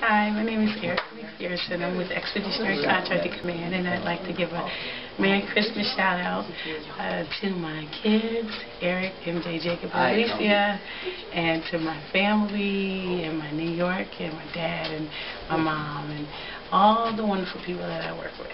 Hi, my name is Eric McPhearson. I'm with Expeditionary Contracting Command, and I'd like to give a Merry Christmas shout out uh, to my kids, Eric, MJ, Jacob, and Alicia, and to my family, and my New York, and my dad, and my mom, and all the wonderful people that I work with.